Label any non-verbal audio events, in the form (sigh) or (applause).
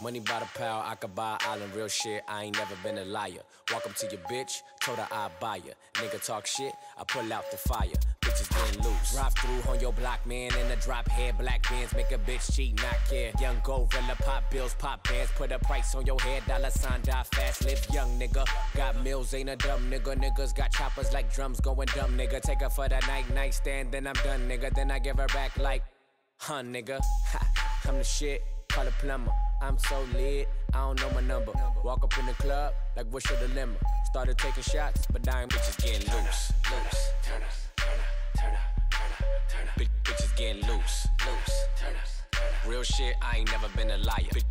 Money by the power, I could buy an island. Real shit, I ain't never been a liar. Walk up to your bitch, told her I'd buy ya. Nigga talk shit, I pull out the fire. Bitches getting loose. Drive through on your block, man, in a drop head. Black bands make a bitch cheat, not care. Young gorilla, pop bills, pop bands. Put a price on your head, dollar sign, die fast. Live young, nigga. Got mills, ain't a dumb nigga. Niggas got choppers like drums going dumb, nigga. Take her for the night, nightstand, then I'm done, nigga. Then I give her back like, huh, nigga. (laughs) Ha, I'm the shit, call a plumber. I'm so lit, I don't know my number. Walk up in the club, like what's your dilemma? Started taking shots, but dying bitches getting loose. Loose. Turn up, turn up, turn up, turn up, turn up. Bitch, bitches getting loose. Loose. Turn up. Real shit, I ain't never been a liar. Bitch,